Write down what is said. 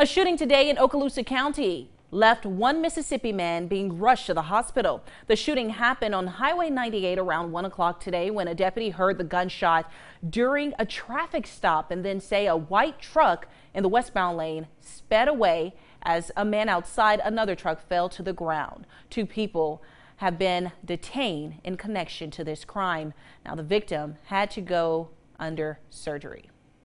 A shooting today in Okaloosa County left one Mississippi man being rushed to the hospital. The shooting happened on Highway 98 around 1 o'clock today when a deputy heard the gunshot during a traffic stop and then say a white truck in the westbound lane sped away as a man outside another truck fell to the ground. Two people have been detained in connection to this crime. Now the victim had to go under surgery.